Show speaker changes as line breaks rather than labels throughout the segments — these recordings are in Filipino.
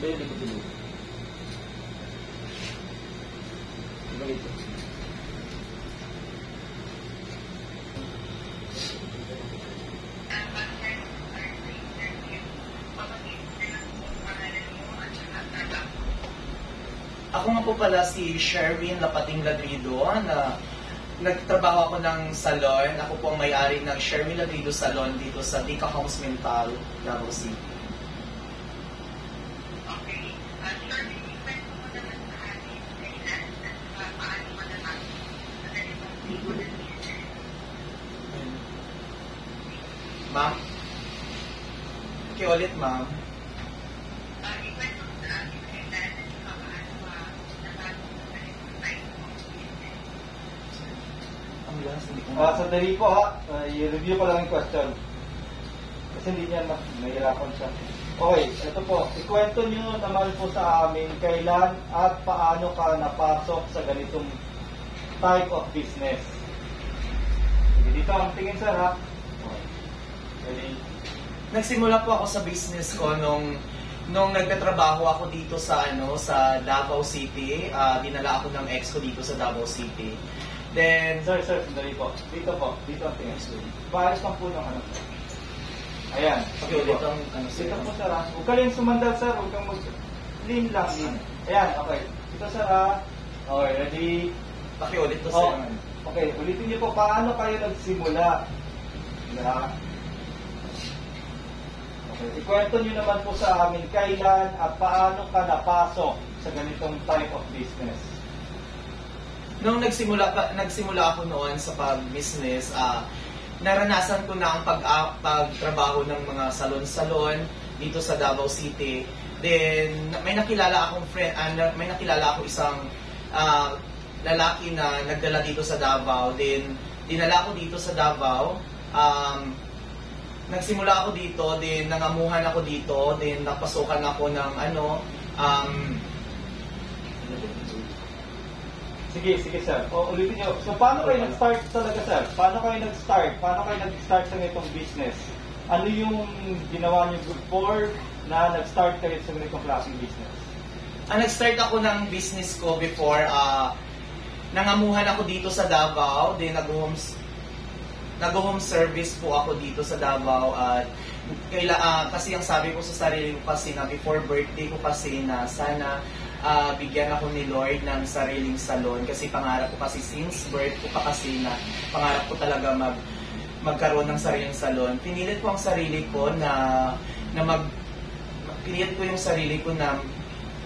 Baby ko dito. Ganito.
Ako nga po pala si Sherwin Lapating Ladrido na nagtrabaho ako ng salon. Ako po ang may-ari ng Sherwin Ladrido Salon dito sa Tika Homes Mental, Davao City. Ma'am? Okay, ulit ma'am. Ang last, hindi ko
Ah, sandali po ha. Ah, i-review ko lang yung question. Kasi hindi niya ma- nahihirapan siya. Okay, ito po. Ikwento niyo naman po sa amin kailan at paano ka napasok sa ganitong type of business. Sige, dito ang tingin sir ha. Okay. Ready?
Nagsimula po ako sa business ko nung nung nagtatrabaho ako dito sa ano sa Davao City. Ah, dinala ako ng ex ko dito sa Davao City. Then
Sir, sir, sandali po. Dito po. Dito ang tingin. Paayos lang po ng ano. Ayan.
okay, ulit ang ano
Dito po sir ha. Huwag ka rin sumandal sir. Huwag kang mag... Lean lang. Ayan, okay. Dito sir ha. Okay, ready?
Pakiulit to
Oh,
sir.
okay, ulitin niyo po, paano kayo nagsimula? Yeah. Okay, ikwento niyo naman po sa amin kailan at paano ka napasok sa ganitong type of business.
Nung nagsimula nagsimula ako noon sa pag-business, ah naranasan ko na ang pag ah, pagtrabaho ng mga salon-salon dito sa Davao City. Then may nakilala akong friend, na- may nakilala ako isang ah, lalaki na nagdala dito sa Davao. Then dinala ako dito sa Davao. Um, nagsimula ako dito, then nangamuhan ako dito, then napasukan ako ng ano, um,
Sige, sige sir. O, ulitin niyo. So, paano kayo nag-start talaga sir? Paano kayo nag-start? Paano kayo nag-start sa ganitong business? Ano yung ginawa niyo before na nag-start kayo sa ganitong klaseng business?
Ah, nag-start ako ng business ko before, ah, nangamuhan ako dito sa Davao, then nag-home, nag-home service po ako dito sa Davao at kaila, ah, kasi ang sabi ko sa sarili ko kasi na before birthday ko kasi na sana ah, bigyan ako ni Lord ng sariling salon kasi pangarap ko kasi since birth ko pa kasi na pangarap ko talaga mag magkaroon ng sariling salon. Pinilit ko ang sarili ko na na mag pinilit ko yung sarili ko na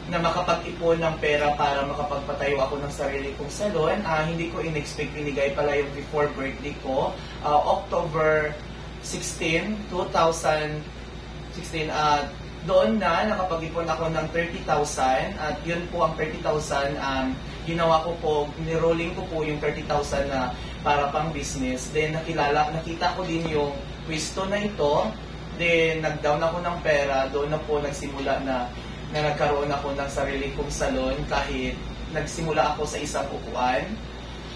na makapag-ipon ng pera para makapagpatayo ako ng sarili kong salon. Ah, hindi ko in-expect binigay pala yung before birthday ko. Ah, October 16, 2016, at doon na nakapag-ipon ako ng 30,000 at yun po ang 30,000 um, ginawa ko po, nirolling ko po yung 30,000 na para pang business. Then nakilala, nakita ko din yung pwesto na ito. Then nag-down ako ng pera, doon na po nagsimula na na nagkaroon ako ng sarili kong salon kahit nagsimula ako sa isang upuan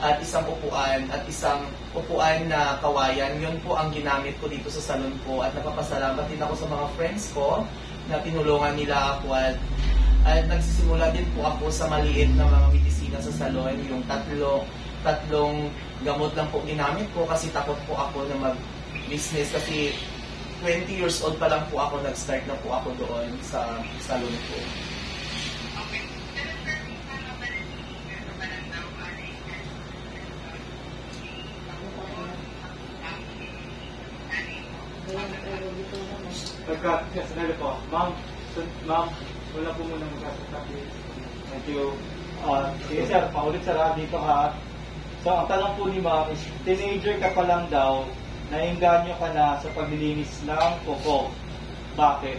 at isang upuan at isang upuan na kawayan. Yun po ang ginamit ko dito sa salon ko at napapasalamat din ako sa mga friends ko na tinulungan nila ako at, at nagsisimula din po ako sa maliit na mga medisina sa salon, yung tatlo, tatlong gamot lang po ginamit ko kasi takot po ako na mag-business kasi 20 years old pa lang po ako, nag-start na po ako doon sa salon ko.
Ma'am, sun- ma'am, wala po muna magkasasabi. Thank you. Uh, sige sir, paulit sir ha, dito ha. So, ang tanong po ni ma'am is, teenager ka pa lang daw, nainganyo ka na sa paglilinis ng kuko. Bakit?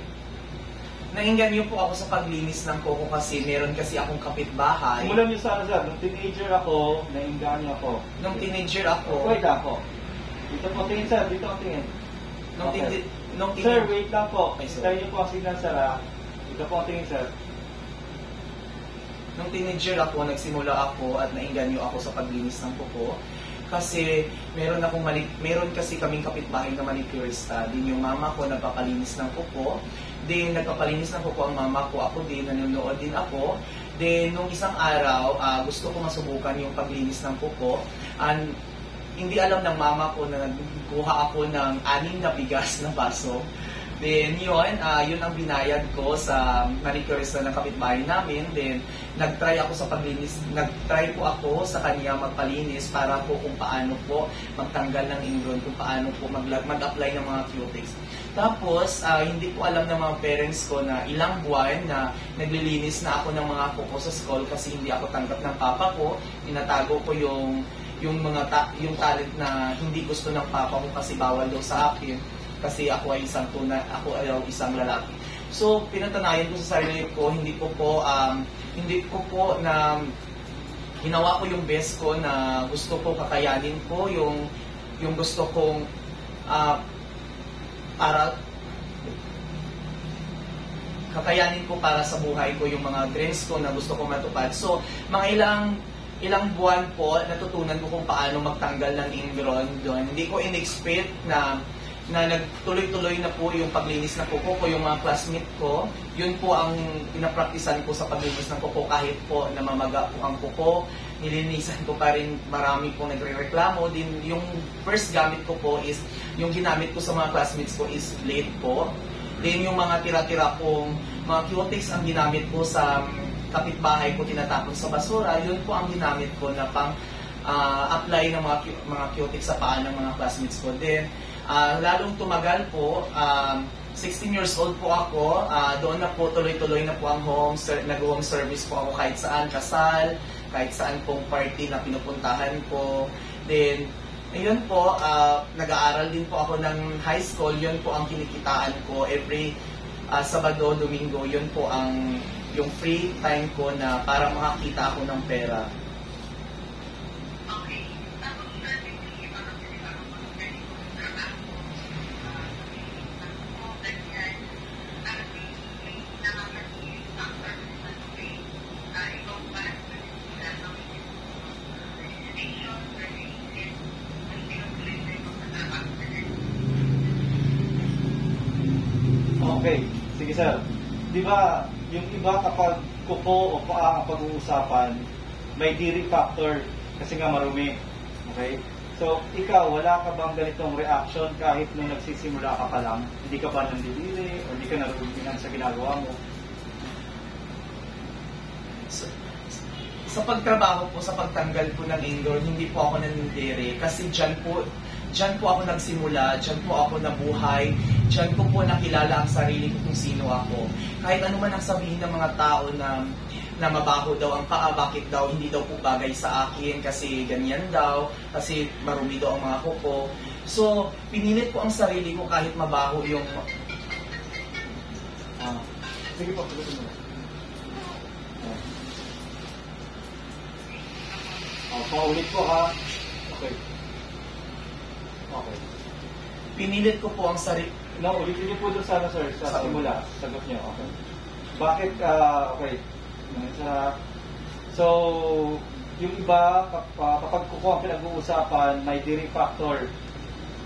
Nainggan niyo po ako sa paglinis ng koko kasi meron kasi akong kapitbahay.
Simulan niyo sa ano sir, nung teenager ako, nainganyo ako.
Nung teenager ako,
Wait po. Dito po tingin sir, dito ang tingin.
nung,
Okay.
teen- nung
Sir,
teen-
wait lang po.
Ay.
Hintayin niyo po sir ha. Dito po ang tingin sir.
Nung teenager ako, nagsimula ako at nainganyo ako sa paglinis ng kuko. kasi meron akong mani- meron kasi kaming kapitbahay na manicurista. Din yung mama ko nagpapalinis ng kuko. Din nagpapalinis ng kuko ang mama ko. Ako din nanonood din ako. Then nung isang araw, ah, gusto ko masubukan yung paglinis ng kuko. And hindi alam ng mama ko na nagkuha ako ng anim na bigas na baso. Then yun, ah, yun ang binayad ko sa manicurista ng kapitbahay namin. Then nag-try ako sa paglinis, nag-try po ako sa kanya magpalinis para po kung paano po magtanggal ng ingrown, kung paano po mag- mag-apply ng mga cutics. Tapos, ah, hindi po alam ng mga parents ko na ilang buwan na naglilinis na ako ng mga kuko sa school kasi hindi ako tanggap ng papa ko. Tinatago ko yung yung mga ta- yung talent na hindi gusto ng papa ko kasi bawal daw sa akin kasi ako ay isang tuna, ako ay isang lalaki. So, pinatanayan ko sa sarili ko, hindi ko po um, hindi ko po na ginawa ko yung best ko na gusto ko kakayanin ko yung yung gusto kong ah, para kakayanin ko para sa buhay ko yung mga dreams ko na gusto ko matupad. So, mga ilang ilang buwan po natutunan ko kung paano magtanggal ng ingron doon. Hindi ko in-expect na na nagtuloy-tuloy na po yung paglinis ng kuko ko, yung mga classmate ko. Yun po ang pinapraktisan ko sa paglinis ng kuko kahit po namamaga po ang kuko. Nilinisan ko pa rin marami pong nagre-reklamo. Din yung first gamit ko po is, yung ginamit ko sa mga classmates ko is blade po. Then yung mga tira-tira pong mga cutics ang ginamit ko sa kapitbahay ko tinatapon sa basura, yun po ang ginamit ko na pang ah, apply ng mga, mga cutics sa paa ng mga classmates ko. Then, ah, lalong tumagal po, um, 16 years old po ako, ah, doon na po tuloy-tuloy na po ang home, ser- nag-home service po ako kahit saan, kasal, kahit saan pong party na pinupuntahan ko. Then, ayun po, ah, nag-aaral din po ako ng high school, yun po ang kinikitaan ko every ah, Sabado, Domingo, yun po ang yung free time ko na para makakita ako ng pera.
Kuko o paa ang pag-uusapan, may diri factor kasi nga marumi. Okay? So, ikaw, wala ka bang ganitong reaction kahit nung nagsisimula ka pa lang? Hindi ka ba nandidiri o hindi ka naruminan sa ginagawa mo?
sa, sa pagtrabaho po, sa pagtanggal po ng indoor, hindi po ako nanindiri kasi dyan po, dyan po ako nagsimula, dyan po ako nabuhay, dyan ko po nakilala ang sarili ko kung sino ako. Kahit ano man ang sabihin ng mga tao na na mabaho daw ang paa, bakit daw hindi daw po bagay sa akin kasi ganyan daw, kasi marumi daw ang mga kuko. So, pinilit ko ang sarili ko kahit mabaho yung...
Ah, sige po, tuloy mo. Oh, paulit po ha. Okay.
Pinilit ko po ang sarili...
No, ulitin niyo po doon sana sir, sa
Sa-
simula. Sagot niyo, okay. Bakit, ah, okay. Sa, so, yung iba, ah, kapag kuko ang pinag-uusapan, may diri factor.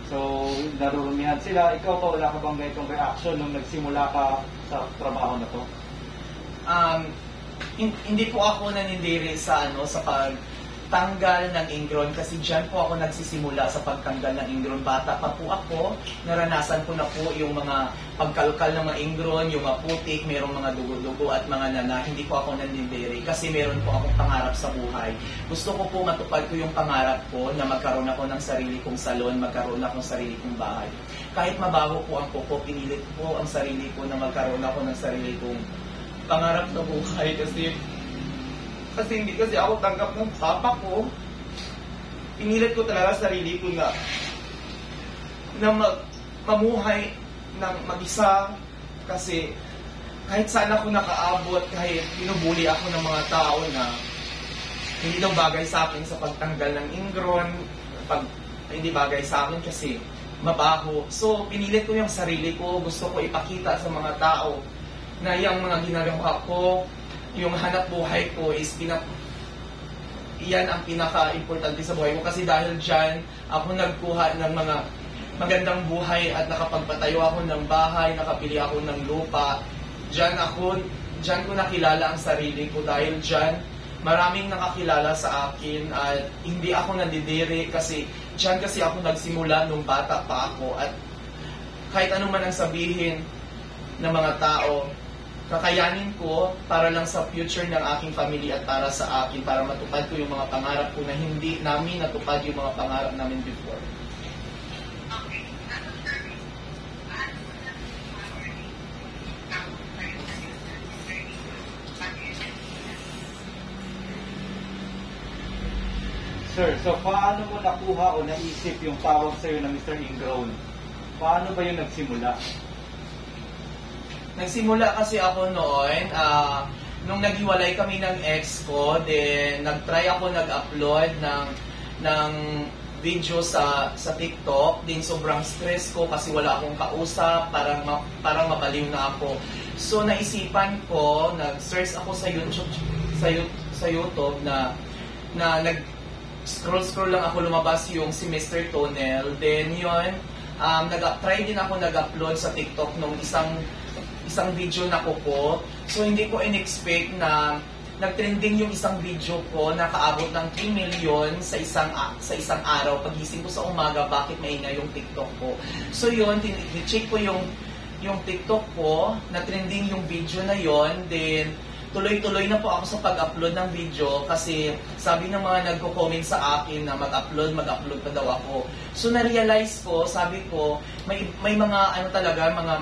So, narurumihan sila. Ikaw pa, wala ka bang ganitong reaction nung nagsimula ka sa trabaho na to?
um, hin- hindi po ako nanindiri sa ano sa pagtanggal ng ingron kasi diyan po ako nagsisimula sa pagtanggal ng ingron. Bata pa po ako, naranasan ko na po yung mga pagkalkal ng mga ingron, yung mga putik, merong mga dugo-dugo at mga nana. Hindi po ako nanindiri kasi meron po akong pangarap sa buhay. Gusto ko po matupad ko yung pangarap ko na magkaroon ako ng sarili kong salon, magkaroon ako ng sarili kong bahay. Kahit mabaho po ang kuko, pinilit po ang sarili ko na magkaroon ako ng sarili kong pangarap sa buhay kasi kasi hindi kasi ako tanggap ng papa ko. Pinilit ko talaga sarili ko na na mag, mamuhay ng mag-isa kasi kahit saan ako nakaabot, kahit pinubuli ako ng mga tao na hindi daw bagay sa akin sa pagtanggal ng ingron, pag hindi bagay sa akin kasi mabaho. So, pinilit ko yung sarili ko, gusto ko ipakita sa mga tao na yung mga ginagawa ko, yung hanap buhay ko is pinap iyan ang pinaka-importante sa buhay ko. Kasi dahil dyan ako nagkuha ng mga magandang buhay at nakapagpatayo ako ng bahay, nakapili ako ng lupa. Dyan ako, dyan ko nakilala ang sarili ko. Dahil dyan maraming nakakilala sa akin at hindi ako nandidiri kasi dyan kasi ako nagsimula nung bata pa ako. At kahit ano man ang sabihin ng mga tao, kakayanin ko para lang sa future ng aking family at para sa akin, para matupad ko yung mga pangarap ko na hindi namin natupad yung mga pangarap namin before.
Sir?
So paano mo nakuha o naisip yung tawag sa'yo na Mr. Ingrown? Paano ba yung nagsimula?
Nagsimula kasi ako noon, ah, nung naghiwalay kami ng ex ko, then nag-try ako nag-upload ng ng video sa sa TikTok, din sobrang stress ko kasi wala akong kausap, parang ma- parang mabaliw na ako. So naisipan ko, nag-search ako sa YouTube sa, sa YouTube na na nag scroll scroll lang ako lumabas yung si Mr. Tonel. Then yun, um, nag-try din ako nag-upload sa TikTok nung isang isang video na ko po. So hindi ko in-expect na nag-trending yung isang video ko nakaabot ng 3 million sa isang sa isang araw pagising ko sa umaga bakit maingay yung TikTok ko. So yun, check ko yung yung TikTok ko, na trending yung video na yon, then tuloy-tuloy na po ako sa pag-upload ng video kasi sabi ng mga nagko-comment sa akin na mag-upload, mag-upload pa daw ako. So na-realize ko, sabi ko, may may mga ano talaga, mga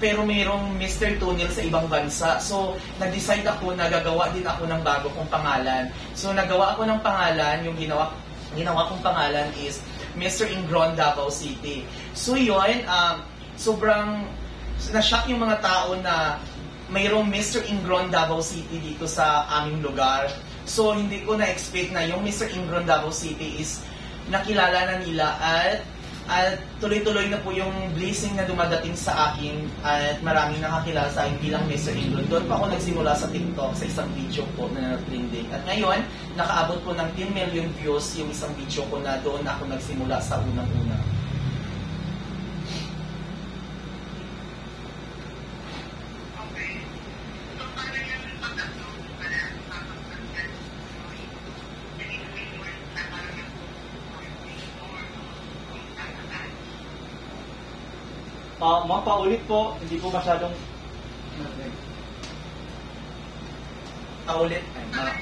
pero mayroong Mr. Tunil sa ibang bansa. So, nag-decide ako na gagawa din ako ng bago kong pangalan. So, nagawa ako ng pangalan, yung ginawa, ginawa kong pangalan is Mr. Ingron Davao City. So, yun, um, sobrang na-shock yung mga tao na mayroong Mr. Ingron Davao City dito sa aming lugar. So, hindi ko na-expect na yung Mr. Ingron Davao City is nakilala na nila at at tuloy-tuloy na po yung blessing na dumadating sa akin at maraming nakakilala sa akin bilang Mr. Ingron. Doon pa ako nagsimula sa TikTok sa isang video po na trending. At ngayon, nakaabot po ng 10 million views yung isang video ko na doon ako nagsimula sa unang-una.
Pa, mga paulit po, hindi po masyadong...
Paulit. Ay, ma-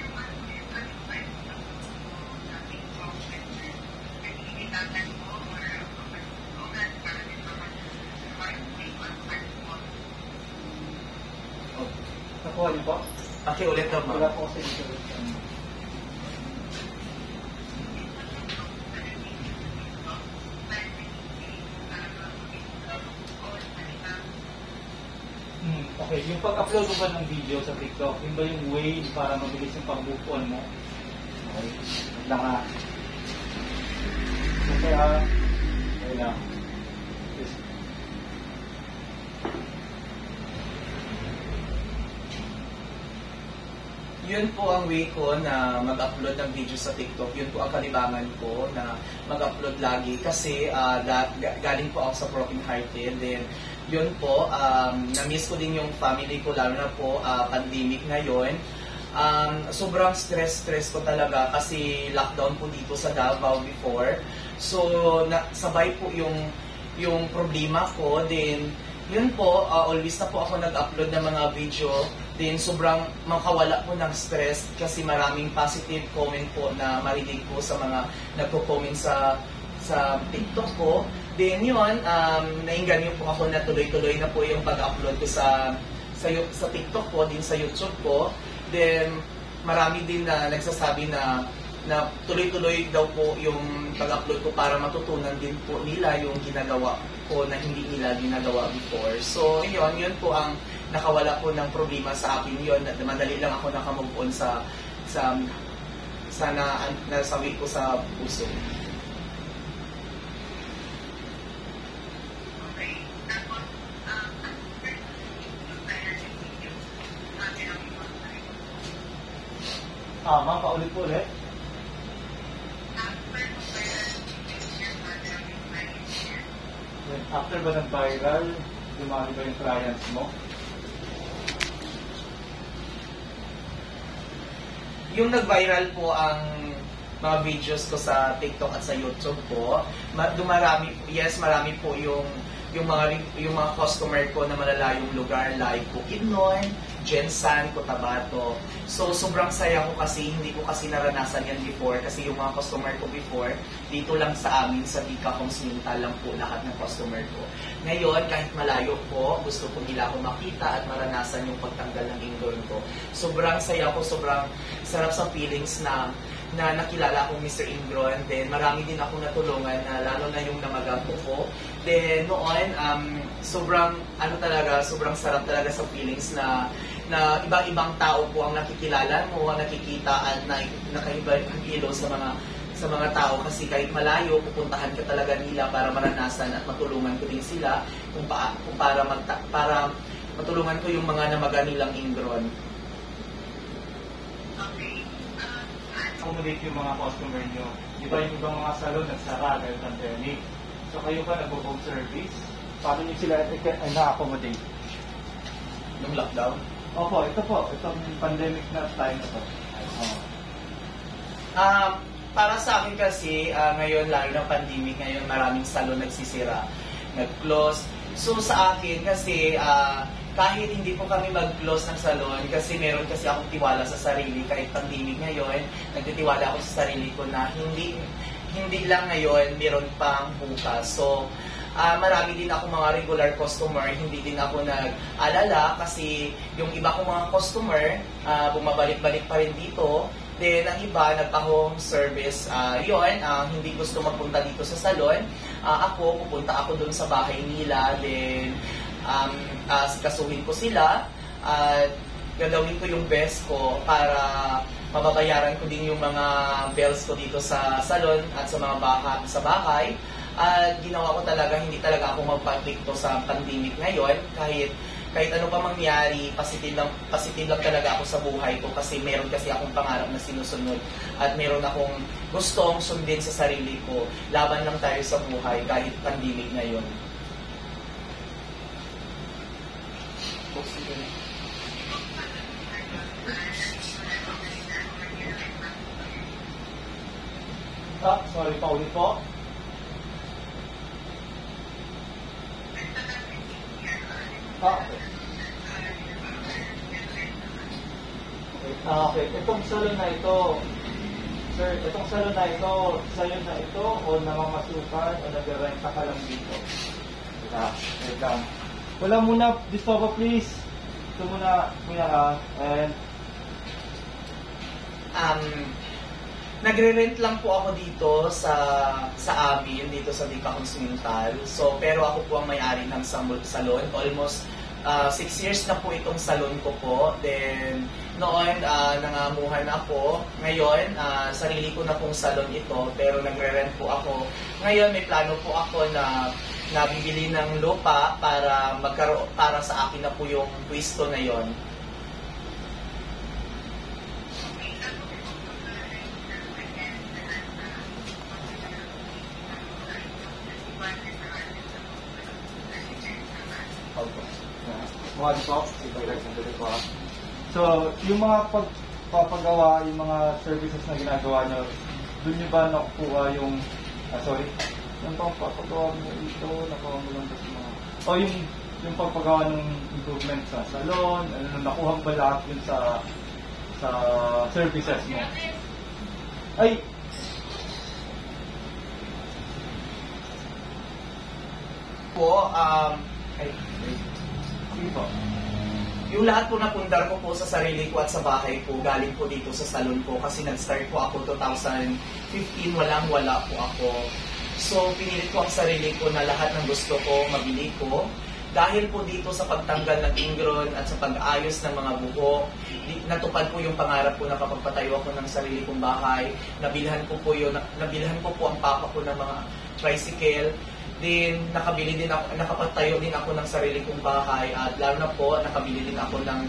oh,
Nakuha niyo po?
pakiulit daw, ma'am.
Wala po kasi dito. Hmm, okay, yung pag-upload mo ba ng TikTok, yun ba yung way para mabilis yung on mo? Okay, wait lang ha. Okay ha. Okay lang. Yes.
Yun po ang way ko na mag-upload ng video sa TikTok. Yun po ang kalibangan ko na mag-upload lagi kasi ah, ga- galing po ako sa Broken Hearted. Then, yun po, um, na-miss ko din yung family ko, lalo na po ah, pandemic ngayon. Um, sobrang stress-stress ko talaga kasi lockdown po dito sa Davao before. So, na, sabay po yung yung problema ko. Then, yun po, uh, always na po ako nag-upload ng mga video. Then, sobrang makawala po ng stress kasi maraming positive comment po na marinig ko sa mga nagko-comment sa sa TikTok ko. Then, yun, um, nainganyo po ako na tuloy-tuloy na po yung pag-upload ko sa sa, sa TikTok ko, din sa YouTube ko. Then, marami din na nagsasabi na na tuloy-tuloy daw po yung pag-upload ko para matutunan din po nila yung ginagawa ko na hindi nila ginagawa before. So, yun, yun po ang nakawala po ng problema sa akin yun. Na- Madali lang ako nakamove on sa sa sa na, nasawi ko sa puso.
Tama, paulit-ulit. Then, after ba nag-viral, dumami ba yung clients mo?
Yung nag-viral po ang mga videos ko sa TikTok at sa YouTube po, dumarami, yes, marami po yung yung mga yung mga customer ko na malalayong lugar like po Bukidnon, Jensan, Cotabato. So sobrang saya ko kasi hindi ko kasi naranasan yan before kasi yung mga customer ko before dito lang sa amin sa Vika Homes Mintal lang po lahat ng customer ko. Ngayon kahit malayo po, gusto ko nila ako makita at maranasan yung pagtanggal ng ingrown ko. Sobrang saya ko, sobrang sarap sa feelings na na nakilala akong Mr. Ingron. Then, marami din ako natulungan, na lalo na yung namagampo ko. Then, noon, um, sobrang, ano talaga, sobrang sarap talaga sa feelings na na ibang-ibang tao po ang nakikilala mo, ang nakikita at na, nakahilo sa mga sa mga tao kasi kahit malayo, pupuntahan ka talaga nila para maranasan at matulungan ko din sila kung, pa, kung para, magta, para matulungan ko yung mga namaga nilang ingron.
Okay. Ah,
accommodate yung mga customer nyo. Di ba yung ibang mga salon nagsara dahil pandemic? So kayo ba nagbo-home service? Paano nyo sila na-accommodate?
Nung lockdown.
Opo, ito po. Itong pandemic na time na to. Oh.
Um, para sa akin kasi, ah, ngayon, lalo ng pandemic, ngayon maraming salon nagsisira, nag-close. So sa akin kasi, ah, kahit hindi po kami mag-close ng salon, kasi meron kasi akong tiwala sa sarili, kahit pandemic ngayon, nagtitiwala ako sa sarili ko na hindi hindi lang ngayon, meron pang bukas. So, ah, marami din ako mga regular customer, hindi din ako nag-alala kasi yung iba kong mga customer, ah, bumabalik-balik pa rin dito. Then, ang iba, nagpa-home service. Ah, yun, ah, hindi gusto magpunta dito sa salon. Ah, ako, pupunta ako dun sa bahay nila. Then, um, uh, kasuhin ko sila. At gagawin ko yung best ko para mababayaran ko din yung mga bills ko dito sa salon at sa mga baka, sa bahay. At ginawa ko talaga, hindi talaga ako magpapikto sa pandemic ngayon. Kahit kahit ano pa mangyari, positive lang, positive lang talaga ako sa buhay ko kasi meron kasi akong pangarap na sinusunod at meron akong gustong sundin sa sarili ko. Laban lang tayo sa buhay kahit pandemic ngayon.
Ah, sorry pa ulit po. Okay, ah, okay. Itong salon na ito, sir, itong salon na ito, sa'yo na ito o namamasukan o nag-renta ka lang dito? Ah, wait lang. Wala muna, disturbo please. Ito muna, kuya ha. And,
um, nagre-rent lang po ako dito sa sa amin, dito sa Dica Consummental. So, pero ako po ang may-ari ng salon. Almost uh, years na po itong salon ko po. Then, noon, uh, nangamuhan na ako. Ngayon, ah, sarili ko na pong salon ito, pero nagre-rent po ako. Ngayon, may plano po ako na nabibili ng lupa para magkaroon para sa akin na po yung pwesto na yon.
One po, So, yung mga pagpapagawa, yung mga services na ginagawa nyo, doon nyo ba nakukuha yung, ah, sorry, yung pagpapagawa mo ito, nakuha mo lang ba sa mga, o yung, yung pagpagawa ng improvement sa salon, ano, nakuha ba lahat yun sa, sa services mo? Ay,
Po, um, ay,
sige po.
Yung lahat po napundar ko po sa sarili ko at sa bahay ko, galing po dito sa salon ko kasi nag-start po ako 2015, walang wala po ako. So, pinilit ko ang sarili ko na lahat ng gusto ko, mabili ko. Dahil po dito sa pagtanggal ng ingron at sa pag-ayos ng mga buhok, di- natupad po yung pangarap ko na kapag patayo ako ng sarili kong bahay, nabilhan ko po yun, nabilhan ko po ang papa ko ng mga tricycle, din nakabili din ako nakapagtayo din ako ng sarili kong bahay at lalo na po nakabili din ako ng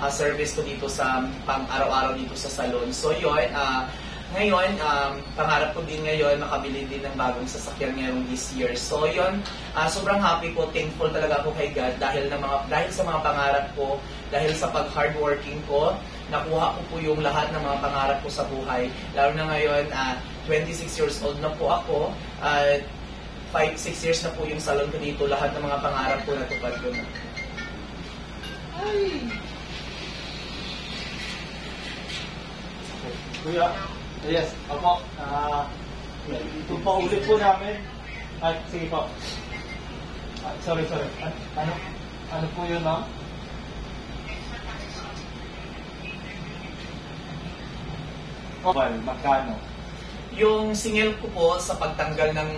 ah, service ko dito sa pang araw-araw dito sa salon. So yun, ah, ngayon, um, pangarap ko din ngayon makabili din ng bagong sasakyan ngayong this year. So yun, ah, sobrang happy po, thankful talaga ako kay God dahil, na mga, dahil sa mga pangarap ko, dahil sa pag-hardworking ko, nakuha ko po yung lahat ng mga pangarap ko sa buhay. Lalo na ngayon, ah, 26 years old na po ako, at 5-6 years na po yung salon ko dito, lahat ng mga pangarap ko natupad ko na.
Kuya, yes, opo. Ah, ito pa ulit po namin. At sige po. Ah, sorry, sorry. An- ano, ano po yun, ma'am? Well, magkano?
Yung singil ko po sa pagtanggal ng,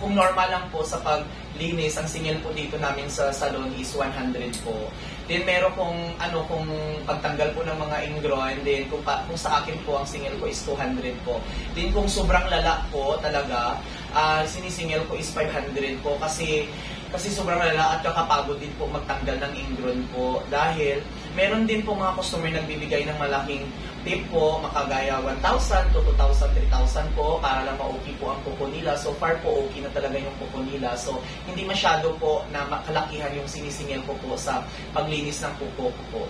kung normal lang po sa paglinis, ang singil po dito namin sa salon is 100 po. Then meron kong, ano, kung pagtanggal po ng mga ingron, then kung, pa, kung sa akin po ang singil ko is 200 po. Then kung sobrang lala po talaga, ah sinisingil ko is 500 po kasi kasi sobrang lala at kakapagod din po magtanggal ng ingron po dahil meron din po mga customer nagbibigay ng malaking tip po, makagaya 1,000 to 2,000, 3,000 po para lang ma-okay po ang kuko nila. So far po okay na talaga yung kuko nila. So hindi masyado po na makalakihan yung sinisingil ko po sa paglinis ng kuko ko po.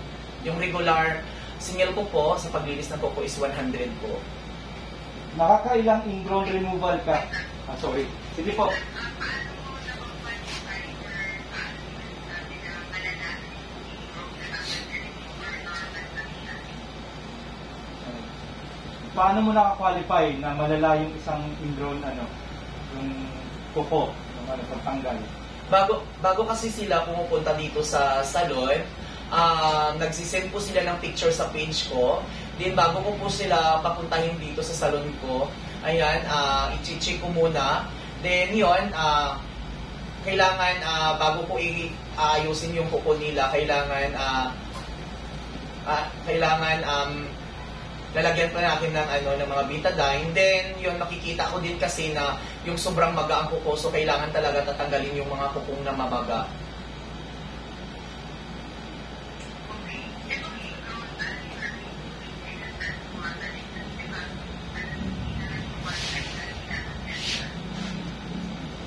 Yung regular singil ko po sa paglinis ng kuko is 100 po.
Nakakailang ingrown removal ka? Ah, sorry. Sige po. Paano mo nakakwalify na malala yung isang ingrown ano, yung kuko, yung ano, pagtanggal?
bago bago kasi sila pumupunta dito sa salon, ah nagsisend po sila ng picture sa page ko. Then bago ko po sila papuntahin dito sa salon ko, ayan, ah i-check ko muna. Then yon ah kailangan ah, bago ko i-ayusin yung kuko nila, kailangan ah ah, kailangan um, lalagyan pa natin ng ano ng mga betadine. Then yun makikita ko din kasi na yung sobrang maga ang kuko so kailangan talaga tatanggalin yung mga kukong na mabaga.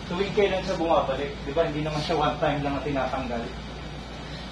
Tuwing kailan siya bumabalik? Di ba hindi naman siya one time lang na tinatanggal?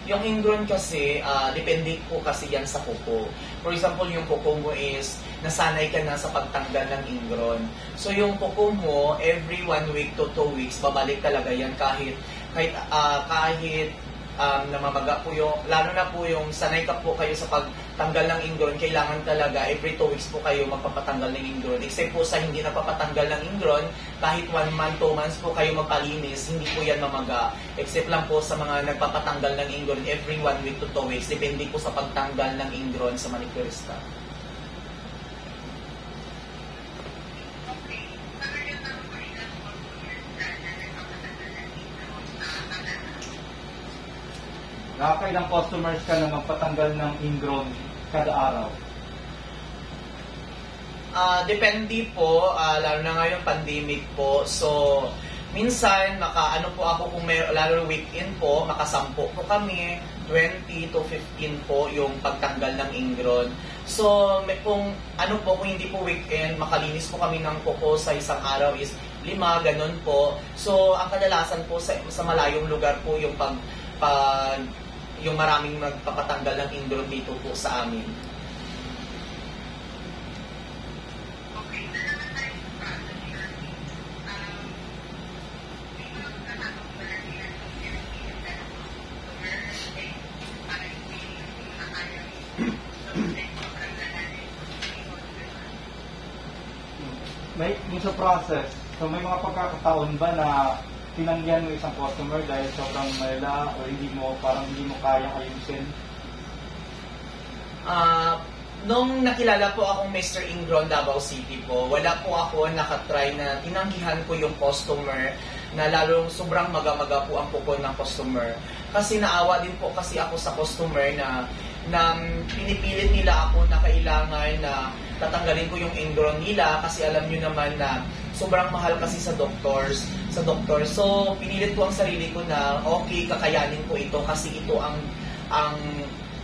Yung ingron kasi, ah, depende po kasi yan sa kuko. For example, yung kuko mo is, nasanay ka na sa pagtanggal ng ingron. So yung kuko mo, every one week to two weeks, babalik talaga yan kahit, kahit, ah, kahit um, namamaga po yung, lalo na po yung sanay ka po kayo sa pagtanggal ng ingron, kailangan talaga every two weeks po kayo magpapatanggal ng ingron. Except po sa hindi napapatanggal ng ingron, kahit one month, two months po kayo magpalinis, hindi po yan mamaga. Except lang po sa mga nagpapatanggal ng ingron every one week to two weeks, depende po sa pagtanggal ng ingron sa manicurista.
Nakakailang customers ka na magpatanggal ng ingrown kada araw?
Ah, depende po, ah, lalo na ngayon pandemic po. So, minsan maka ano po ako kung may lalo weekend po, makasampo po kami, 20 to 15 po yung pagtanggal ng ingron. So, may, kung ano po, kung hindi po weekend, makalinis po kami ng kuko sa isang araw is lima, ganun po. So, ang kadalasan po sa, sa malayong lugar po yung pag, pag yung maraming magpapatanggal ng ingron dito po sa amin.
May, yung sa process, so may mga pagkakataon ba na tinanggihan mo isang customer dahil sobrang malala o hindi mo, parang hindi mo kayang ayusin?
Ah, nung nakilala po akong Mr. Ingron Davao City po, wala po ako nakatry na tinanggihan ko yung customer na lalong sobrang maga-maga po ang pukon ng customer. Kasi naawa din po kasi ako sa customer na na pinipilit nila ako na kailangan na tatanggalin ko yung ingron nila kasi alam nyo naman na sobrang mahal kasi sa doctors sa doktor. So, pinilit ko ang sarili ko na okay, kakayanin ko ito kasi ito ang ang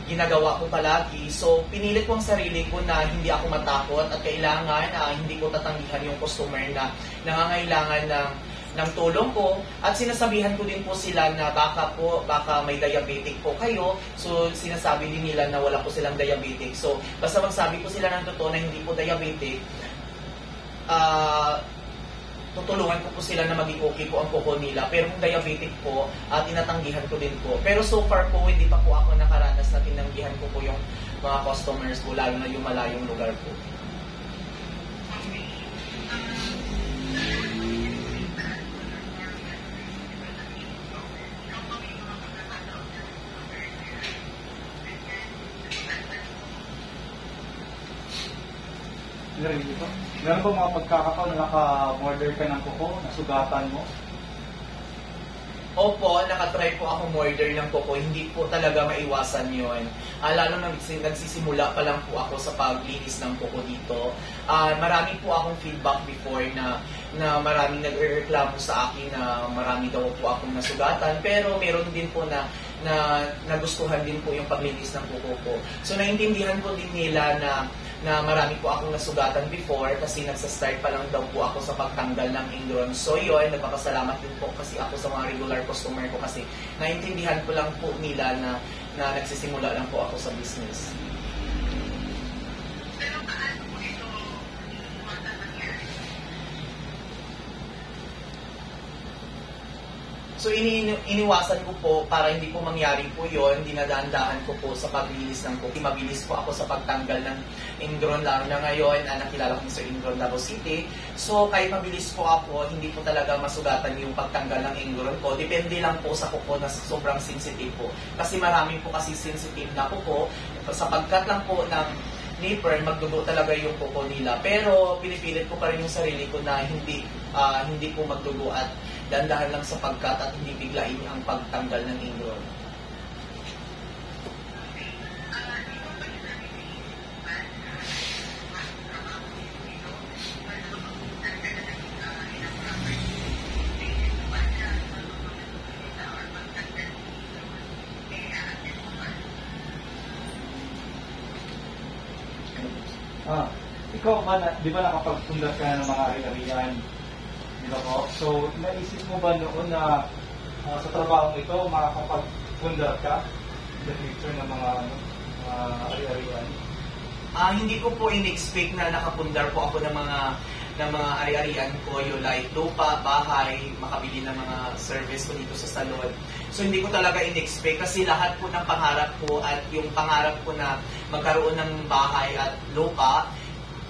ginagawa ko palagi. So, pinilit ko ang sarili ko na hindi ako matakot at kailangan ah, hindi ko tatanggihan yung customer na nangangailangan ng ng tulong ko at sinasabihan ko din po sila na baka po baka may diabetic po kayo so sinasabi din nila na wala po silang diabetic so basta magsabi po sila ng totoo na hindi po diabetic ah tutulungan ko po sila na maging okay po ang kuko nila. Pero kung diabetic po, at tinatanggihan ko din po. Pero so far po, hindi pa po ako nakaranas na tinanggihan ko po yung mga customers ko, lalo na yung malayong lugar po.
Meron ba mga pagkakataon na naka-order ka ng kuko, nasugatan mo?
Opo, nakatry po ako order ng koko. Hindi po talaga maiwasan yon. Ah, lalo na nagsi- nagsisimula pa lang po ako sa paglinis ng koko dito. Ah, marami po akong feedback before na na maraming nagrereklamo sa akin na marami daw po akong nasugatan. Pero meron din po na na nagustuhan din po yung paglinis ng kuko ko. So naintindihan ko din nila na na marami po akong nasugatan before kasi nagsa-start pa lang daw po ako sa pagtanggal ng ingron. So yun, nagpapasalamat din po kasi ako sa mga regular customer ko kasi naintindihan ko lang po nila na na nagsisimula lang po ako sa business.
Pero paano mo ito iwasan nangyari?
So ini iniwasan ko po para hindi po mangyari po yon, dinadaan-daan ko po sa paglinis ng cookie. Mabilis po ako sa pagtanggal ng ingron lalo na ngayon, ah, nakilala ko sa ingron Davao City. So kahit mabilis po ako, hindi po talaga masugatan yung pagtanggal ng ingron ko. Depende lang po sa kuko na sobrang sensitive po. Kasi marami po kasi sensitive na kuko. Sapagkat lang po ng nipper, magdugo talaga yung kuko nila. Pero pinipilit ko pa rin yung sarili ko na hindi ah, hindi po magdugo at dandahan lang sa pagkat at hindi biglain ang pagtanggal ng ingron.
Di ba nakapagpundar ka ng mga ari-arian? Di ba po? So, naisip mo ba noon na ah, sa trabaho ito, makakapagpundar ka in the future ng mga, ano, mga ari-arian?
Ah, hindi ko po in-expect na nakapundar po ako ng mga ng mga ari-arian ko, yung like lupa, bahay, makabili ng mga service ko dito sa salon. So hindi ko talaga in-expect kasi lahat po ng pangarap ko at yung pangarap ko na magkaroon ng bahay at lupa,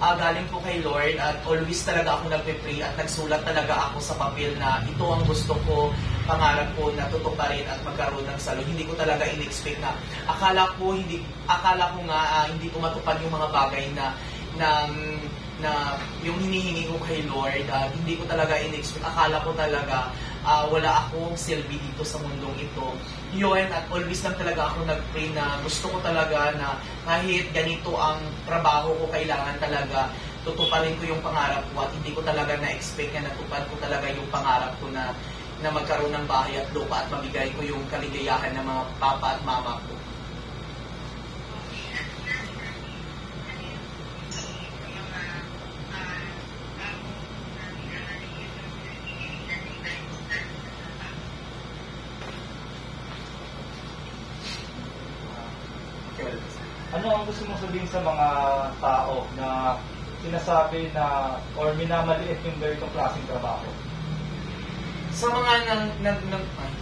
ah, galing po kay Lord at always talaga ako nagpe-pray at nagsulat talaga ako sa papel na ito ang gusto ko, pangarap ko na tutuparin at magkaroon ng salon. Hindi ko talaga in-expect na akala ko hindi akala ko nga ah, hindi ko matupad yung mga bagay na na na yung hinihingi ko kay Lord, ah, hindi ko talaga in-expect. Akala ko talaga ah, wala akong silbi dito sa mundong ito. Yun, at always lang talaga ako nag-pray na gusto ko talaga na kahit ganito ang trabaho ko, kailangan talaga tutuparin ko yung pangarap ko at hindi ko talaga na-expect na natupad ko talaga yung pangarap ko na na magkaroon ng bahay at lupa at mabigay ko yung kaligayahan ng mga papa at mama ko.
Ano ang gusto mong sabihin sa mga tao na sinasabi na or minamaliit yung ganitong klaseng trabaho?
Sa mga nag, nag, nag ay,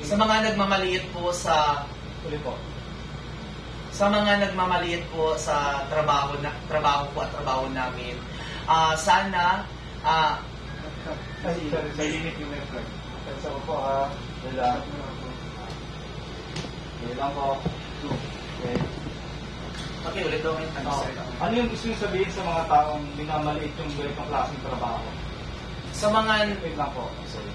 sa mga nagmamaliit po sa
Uli po.
sa mga nagmamaliit po sa trabaho na trabaho po at trabaho namin. Ah, sana ah,
Ay, sorry, sorry. Limit yung record. Sa ko po ha. Wala. Okay lang po. Okay.
pakiulit daw yung tanong,
Oh. Ano yung gusto yung sabihin sa mga taong minamaliit yung ganitong klaseng trabaho?
Sa mga
Wait lang po. Sorry.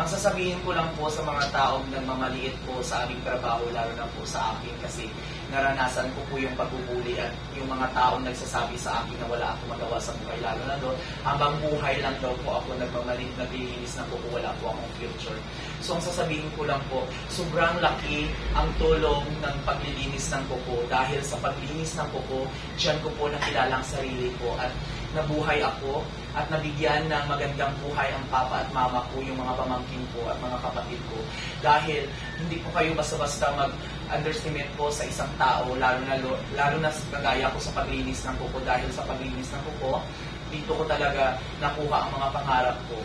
Ang sasabihin ko lang po sa mga taong nagmamaliit po sa aming trabaho, lalo na po sa akin kasi naranasan ko po yung pagbubuli at yung mga taong nagsasabi sa akin na wala ako magawa sa buhay, lalo na doon, habang buhay lang daw po ako nagmamaliit, naglilinis na po po, wala po akong future. So ang sasabihin ko lang po, sobrang laki ang tulong ng paglilinis ng kuko dahil sa paglinis ng kuko, diyan ko po nakilala ang sarili ko at nabuhay ako at nabigyan ng magandang buhay ang papa at mama ko, yung mga pamangkin ko at mga kapatid ko. Dahil hindi po kayo basta-basta mag-underestimate po sa isang tao, lalo na, lo- lalo na kagaya ko sa paglinis ng kuko dahil sa paglinis ng kuko, dito ko talaga nakuha ang mga pangarap ko.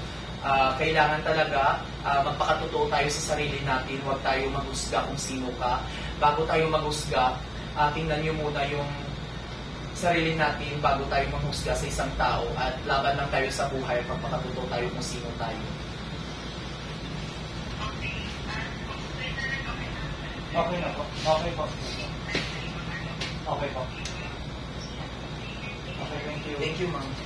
Ah, kailangan talaga ah, magpakatotoo tayo sa sarili natin, huwag tayo maghusga kung sino ka. Bago tayo maghusga, ah, tingnan nyo muna yung sarili natin bago tayo manghusga sa isang tao at laban lang tayo sa buhay at magpakatotoo tayo kung sino tayo.
Okay na po. Okay po. Okay po. Okay, thank you.
Thank you, ma'am.